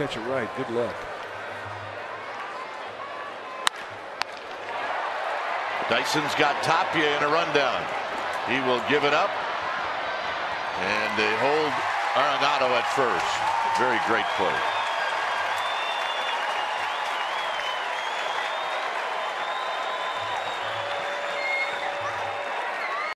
catch it right. Good luck. Dyson's got Tapia in a rundown. He will give it up. And they hold Arenado at first. Very great play.